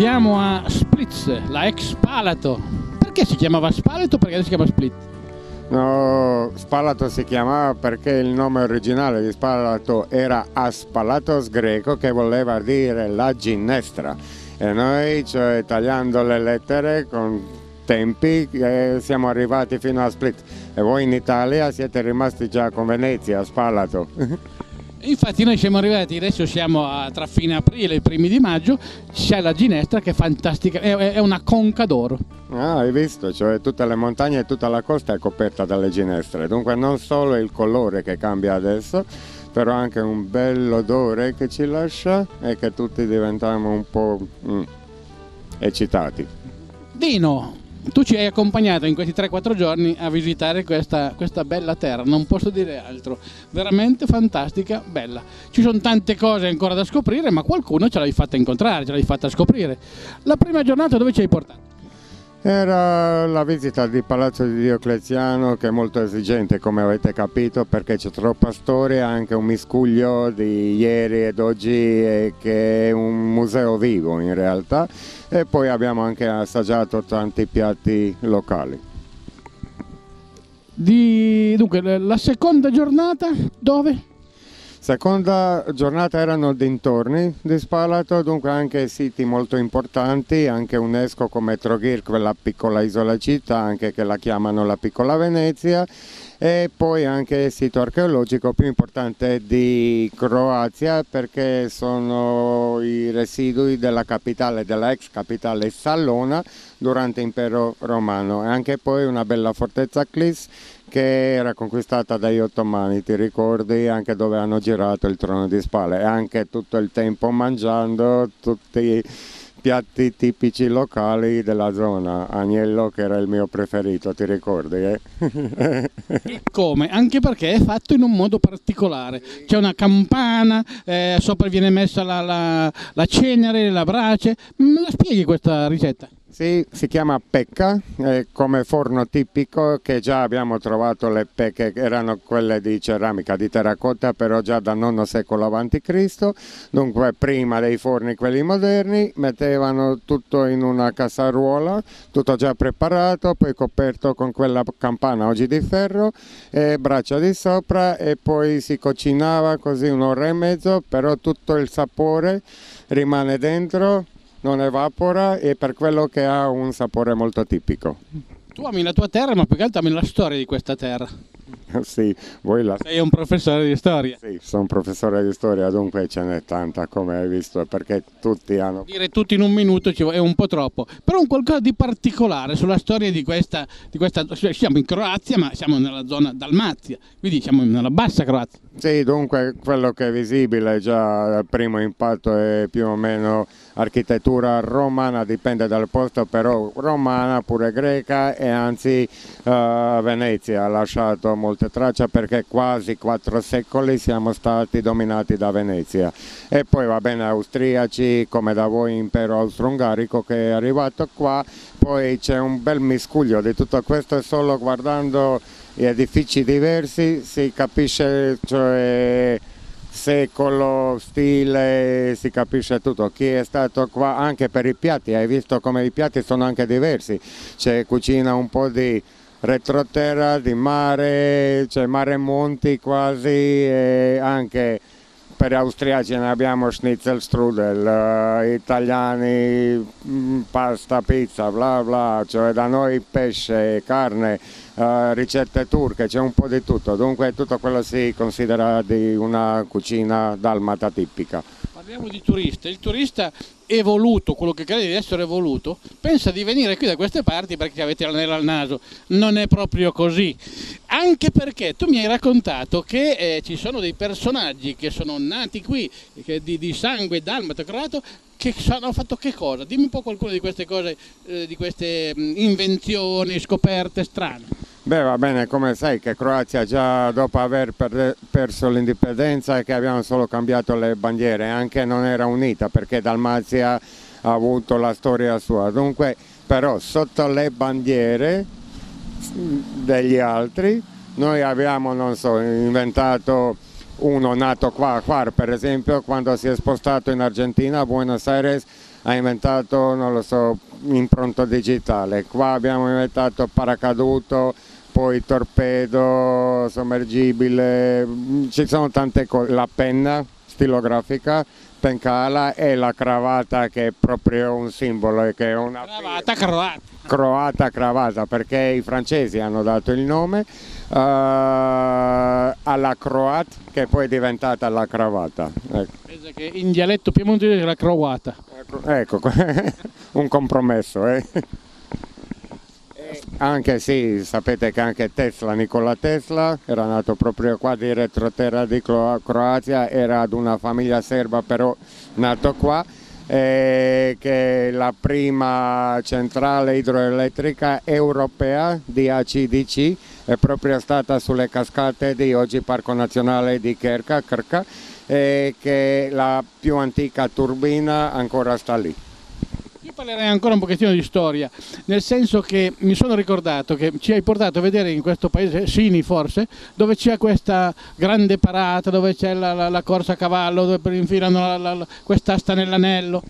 Siamo a Splitz, la ex Palato. Perché si chiamava Spalato? Perché adesso si chiama Split? No, Spalato si chiamava perché il nome originale di Spalato era Aspalatos greco che voleva dire la ginestra e noi cioè, tagliando le lettere con tempi eh, siamo arrivati fino a Split e voi in Italia siete rimasti già con Venezia, Spalato. Infatti noi siamo arrivati, adesso siamo a, tra fine aprile e primi di maggio, c'è la ginestra che è fantastica, è, è una conca d'oro. Ah, hai visto, cioè tutte le montagne e tutta la costa è coperta dalle ginestre, dunque non solo il colore che cambia adesso, però anche un bel odore che ci lascia e che tutti diventiamo un po' mm, eccitati. Dino, tu ci hai accompagnato in questi 3-4 giorni a visitare questa, questa, bella terra, non posso dire altro, veramente fantastica, bella. Ci sono tante cose ancora da scoprire, ma qualcuno ce l'hai fatta incontrare, ce l'hai fatta scoprire. La prima giornata dove ci hai portato? Era la visita di Palazzo di Diocleziano che è molto esigente come avete capito perché c'è troppa storia, anche un miscuglio di ieri ed oggi che è un museo vivo in realtà e poi abbiamo anche assaggiato tanti piatti locali. Di, dunque, la seconda giornata dove? Seconda giornata erano dintorni di Spalato, dunque anche siti molto importanti, anche UNESCO come Trogir, quella piccola isola città, anche che la chiamano la piccola Venezia, e poi anche il sito archeologico più importante di Croazia perché sono i residui della capitale, della ex capitale Salona durante l'impero romano. E anche poi una bella fortezza Clis che era conquistata dagli ottomani, ti ricordi anche dove hanno girato il trono di spalle e anche tutto il tempo mangiando tutti i piatti tipici locali della zona, agnello che era il mio preferito, ti ricordi? Eh? Come? Anche perché è fatto in un modo particolare, c'è una campana, eh, sopra viene messa la, la, la cenere, la brace, me la spieghi questa ricetta? Sì, si chiama pecca, eh, come forno tipico che già abbiamo trovato le pecche, erano quelle di ceramica, di terracotta, però già dal IX secolo a.C., dunque prima dei forni quelli moderni, mettevano tutto in una cassaruola, tutto già preparato, poi coperto con quella campana oggi di ferro e braccia di sopra e poi si cucinava così un'ora e mezzo, però tutto il sapore rimane dentro non evapora e per quello che ha un sapore molto tipico. Tu ami la tua terra ma più che altro ami la storia di questa terra. sì, voi la... Sei un professore di storia? Sì, sono un professore di storia, dunque ce n'è tanta come hai visto, perché tutti hanno... Dire tutti in un minuto è un po' troppo, però un qualcosa di particolare sulla storia di questa, di questa... Siamo in Croazia, ma siamo nella zona Dalmazia, quindi siamo nella bassa Croazia. Sì, dunque quello che è visibile già dal primo impatto è più o meno architettura romana, dipende dal posto, però romana pure greca e anzi uh, Venezia ha lasciato molte tracce perché quasi quattro secoli siamo stati dominati da Venezia. E poi va bene austriaci come da voi impero austro-ungarico che è arrivato qua, poi c'è un bel miscuglio di tutto questo e solo guardando gli edifici diversi si capisce cioè, secolo, stile, si capisce tutto. Chi è stato qua anche per i piatti, hai visto come i piatti sono anche diversi, c'è cucina un po' di retroterra, di mare, c'è mare monti quasi e anche per austriaci ne abbiamo schnitzel strudel, uh, italiani mm, pasta, pizza, bla bla, cioè da noi pesce, carne, ricette turche, c'è un po' di tutto, dunque tutto quello si considera di una cucina dalmata tipica. Parliamo di turista, il turista evoluto, quello che crede di essere evoluto, pensa di venire qui da queste parti perché avete l'anello al naso. Non è proprio così. Anche perché tu mi hai raccontato che eh, ci sono dei personaggi che sono nati qui, di, di, sangue dalmato croato, che hanno fatto che cosa? Dimmi un po' qualcuna di queste cose, eh, di queste mh, invenzioni, scoperte strane. Beh va bene, come sai che Croazia già dopo aver per perso l'indipendenza e che abbiamo solo cambiato le bandiere, anche non era unita perché Dalmazia ha avuto la storia sua, dunque però sotto le bandiere degli altri noi abbiamo, non so, inventato uno nato qua a Quar per esempio quando si è spostato in Argentina a Buenos Aires ha inventato non lo so impronto digitale. Qua abbiamo inventato paracaduto poi torpedo sommergibile ci sono tante cose la penna stilografica pencala e la cravatta che è proprio un simbolo che è una cravatta croata croata cravatta perché i francesi hanno dato il nome uh, alla croat che poi è diventata la cravatta. Ecco. Che in dialetto piemontese è la croata. Ecco, un compromesso. Eh. Anche sì, sapete che anche Tesla, Nikola Tesla, era nato proprio qua di retroterra di Croazia, era ad una famiglia serba però nato qua eh, che la prima centrale idroelettrica europea di ACDC, è proprio stata sulle cascate di oggi Parco Nazionale di Kerka, Krka, eh, che la più antica turbina ancora sta lì. Parlerei ancora un pochettino di storia, nel senso che mi sono ricordato che ci hai portato a vedere in questo paese, Sini forse, dove c'è questa grande parata, dove c'è la, la, la, corsa a cavallo, dove infilano quest'asta nell'anello.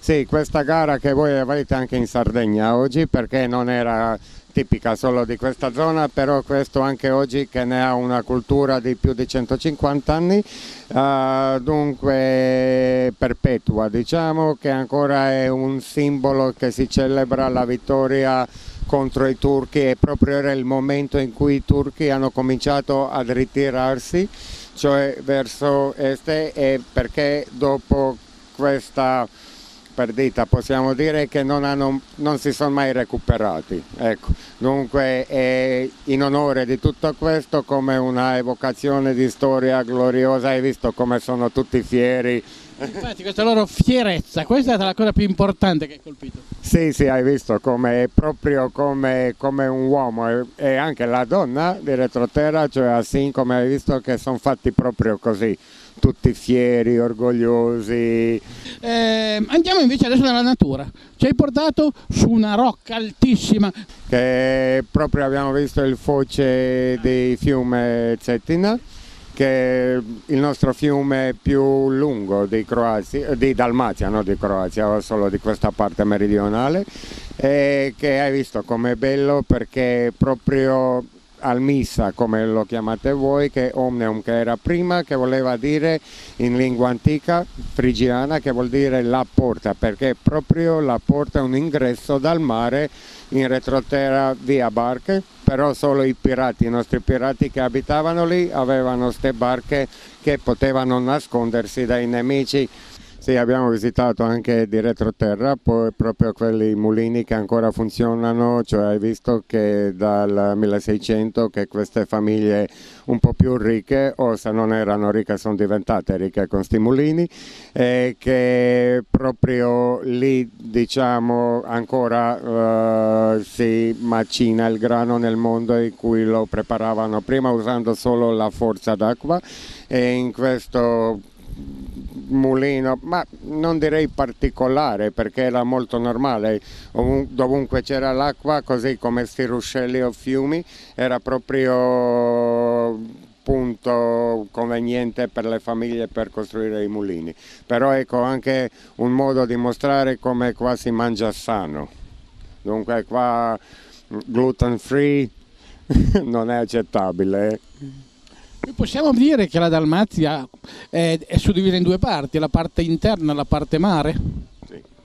Sì, questa gara che voi avete anche in Sardegna oggi perché non era tipica solo di questa zona, però questo anche oggi che ne ha una cultura di più di 150 anni, uh, dunque perpetua, diciamo che ancora è un simbolo che si celebra la vittoria contro i turchi. E proprio era il momento in cui i turchi hanno cominciato a ritirarsi, cioè verso est e perché dopo questa perdita possiamo dire che non, hanno, non si sono mai recuperati. Ecco. Dunque è in onore di tutto questo come una evocazione di storia gloriosa, hai visto come sono tutti fieri. Infatti questa loro fierezza, questa è stata la cosa più importante che hai colpito. Sì, sì, hai visto come proprio come, come un uomo e, e, anche la donna di retroterra, cioè Assin, come hai visto che sono fatti proprio così tutti fieri, orgogliosi. Eh, andiamo invece adesso nella natura. Ci hai portato su una rocca altissima. Che proprio abbiamo visto il foce del fiume Zettina che è il nostro fiume più lungo di, Croazia, di Dalmazia, non di Croazia, solo di questa parte meridionale, e che hai visto com'è bello perché proprio al missa come lo chiamate voi che omneum che era prima che voleva dire in lingua antica frigiana che vuol dire la porta perché proprio la porta è un ingresso dal mare in retroterra via barche però solo i pirati, i nostri pirati che abitavano lì avevano queste barche che potevano nascondersi dai nemici sì, abbiamo visitato anche di retroterra, poi proprio quelli mulini che ancora funzionano, cioè hai visto che dal 1600 che queste famiglie un po' più ricche, o se non erano ricche sono diventate ricche con questi mulini, e che proprio lì diciamo ancora uh, si macina il grano nel mondo in cui lo preparavano prima usando solo la forza d'acqua e in questo mulino, ma non direi particolare perché era molto normale, dovunque c'era l'acqua, così come questi ruscelli o fiumi, era proprio punto conveniente per le famiglie per costruire i mulini. Però ecco anche un modo di mostrare come qua si mangia sano. Dunque qua gluten free non è accettabile. Possiamo dire che la Dalmazia è, è suddivisa in due parti, la parte interna e la parte mare?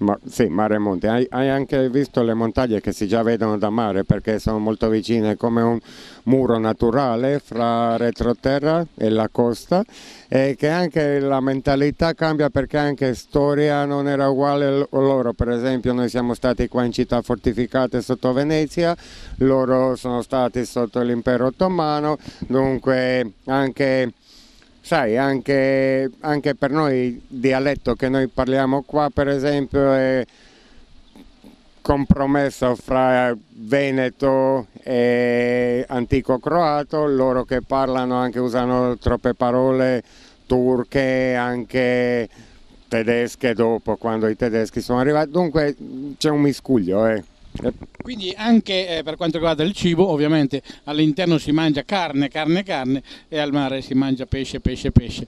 Ma, sì mare e monte. Hai, hai, anche visto le montagne che si già vedono da mare perché sono molto vicine, come un muro naturale fra retroterra e la costa e che anche la mentalità cambia perché anche storia non era uguale loro. Per esempio noi siamo stati qua in città fortificate sotto Venezia, loro sono stati sotto l'impero ottomano, dunque anche sai, anche, anche, per noi il dialetto che noi parliamo qua per esempio è compromesso fra veneto e antico croato, loro che parlano anche usano troppe parole turche, anche tedesche dopo quando i tedeschi sono arrivati, dunque c'è un miscuglio. Eh. Quindi anche eh, per quanto riguarda il cibo, ovviamente all'interno si mangia carne, carne, carne e al mare si mangia pesce, pesce, pesce.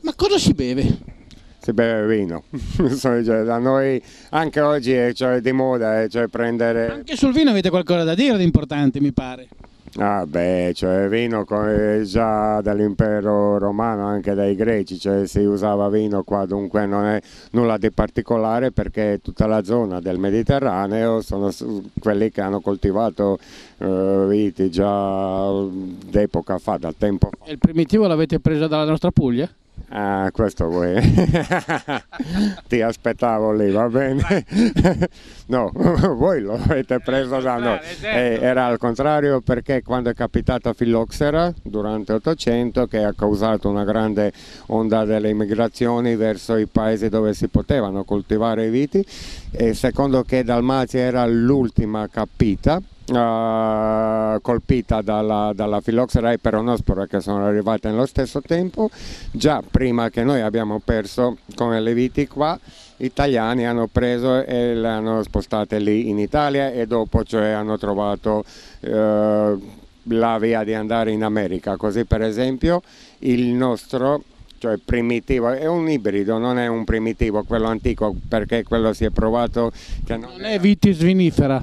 Ma cosa si beve? Si beve vino, cioè, da noi anche oggi è cioè, di moda è cioè, prendere... Anche sul vino avete qualcosa da dire di importante mi pare. Ah beh, cioè vino già dall'impero romano, anche dai greci, cioè si usava vino qua, dunque non è nulla di particolare perché tutta la zona del Mediterraneo sono quelli che hanno coltivato uh, viti già d'epoca fa, da tempo fa. E il primitivo l'avete preso dalla nostra Puglia? Ah, questo vuoi. Ti aspettavo lì, va bene? no, voi lo avete preso da noi. Certo. Eh, era al contrario perché quando è capitata Filoxera durante l'Ottocento che ha causato una grande onda delle immigrazioni verso i paesi dove si potevano coltivare i viti e secondo che Dalmazia era l'ultima capita Uh, colpita dalla, dalla filoxera e peronospora che sono arrivate nello stesso tempo già prima che noi abbiamo perso come le viti qua italiani hanno preso e le hanno spostate lì in Italia e dopo cioè hanno trovato uh, la via di andare in America così per esempio il nostro cioè primitivo, è un ibrido, non è un primitivo, quello antico, perché quello si è provato che non, non è vitis vinifera.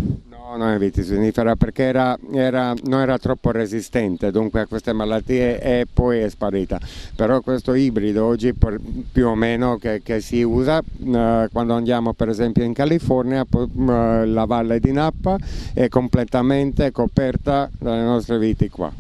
No, non è vitis vinifera perché era, era, non era troppo resistente dunque a queste malattie e poi è sparita. Però questo ibrido oggi più o meno che, che si usa uh, quando andiamo per esempio in California, uh, la valle di Napa è completamente coperta dalle nostre viti qua.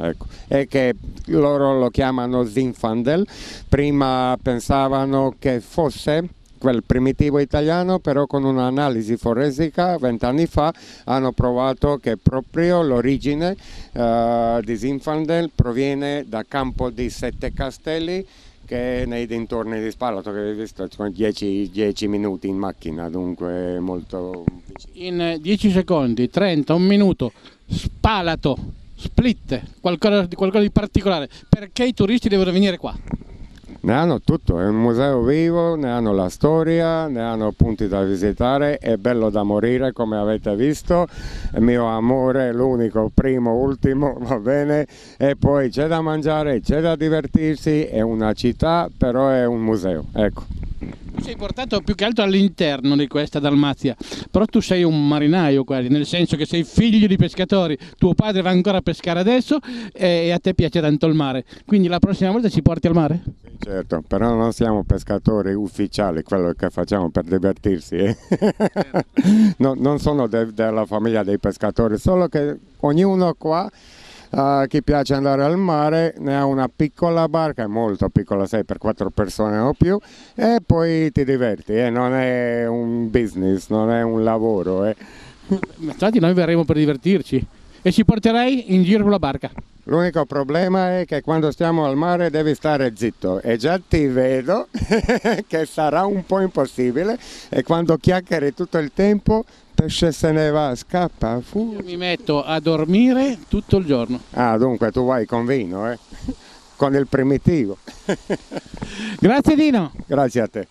Ecco. E che loro lo chiamano Zinfandel, prima pensavano che fosse quel primitivo italiano, però con un'analisi forensica vent'anni fa hanno provato che proprio l'origine uh, di Zinfandel proviene da Campo di Sette Castelli che nei dintorni di Spalato, che hai visto, 10, 10 minuti in macchina, dunque molto. In 10 secondi, 30, un minuto, Spalato, Split, qualcosa, qualcosa di particolare, perché i turisti devono venire qua? Ne hanno tutto, è un museo vivo, ne hanno la storia, ne hanno punti da visitare, è bello da morire come avete visto, il mio amore, l'unico, primo, ultimo, va bene, e poi c'è da mangiare, c'è da divertirsi, è una città, però è un museo, ecco. Tu sei portato più che altro all'interno di questa Dalmazia, però tu sei un marinaio quasi, nel senso che sei figlio di pescatori, tuo padre va ancora a pescare adesso e a te piace tanto il mare, quindi la prossima volta ci porti al mare? Certo, però non siamo pescatori ufficiali, quello che facciamo per divertirsi. Eh? Certo. no, non sono de della famiglia dei pescatori, solo che ognuno qua Uh, chi piace andare al mare ne ha una piccola barca, molto piccola, 6 per 4 persone o più, e poi ti diverti, eh? non è un business, non è un lavoro. Eh. Infatti noi verremo per divertirci e ci porterai in giro con la barca. L'unico problema è che quando stiamo al mare devi stare zitto e già ti vedo che sarà un po' impossibile e quando chiacchieri tutto il tempo pesce se ne va, scappa. Fu. Io mi metto a dormire tutto il giorno. Ah, dunque tu vai con vino, eh? con il primitivo. Grazie Dino. Grazie a te.